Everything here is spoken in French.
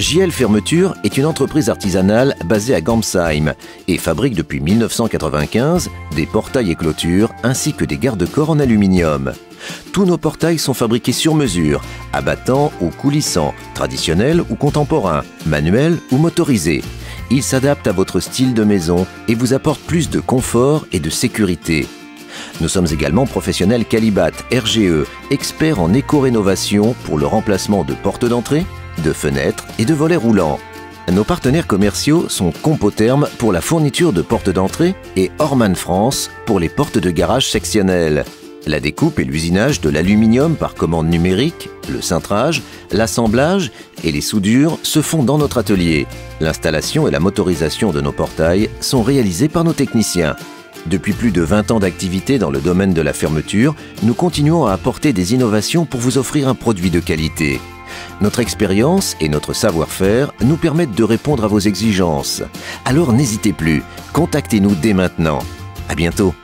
JL Fermeture est une entreprise artisanale basée à Gamsheim et fabrique depuis 1995 des portails et clôtures ainsi que des garde-corps en aluminium. Tous nos portails sont fabriqués sur mesure, abattant ou coulissant, traditionnels ou contemporains, manuels ou motorisés. Ils s'adaptent à votre style de maison et vous apportent plus de confort et de sécurité. Nous sommes également professionnels Calibat RGE, experts en éco-rénovation pour le remplacement de portes d'entrée, de fenêtres et de volets roulants. Nos partenaires commerciaux sont Compotherm pour la fourniture de portes d'entrée et Orman France pour les portes de garage sectionnelles. La découpe et l'usinage de l'aluminium par commande numérique, le cintrage, l'assemblage et les soudures se font dans notre atelier. L'installation et la motorisation de nos portails sont réalisés par nos techniciens. Depuis plus de 20 ans d'activité dans le domaine de la fermeture, nous continuons à apporter des innovations pour vous offrir un produit de qualité. Notre expérience et notre savoir-faire nous permettent de répondre à vos exigences. Alors n'hésitez plus, contactez-nous dès maintenant. À bientôt.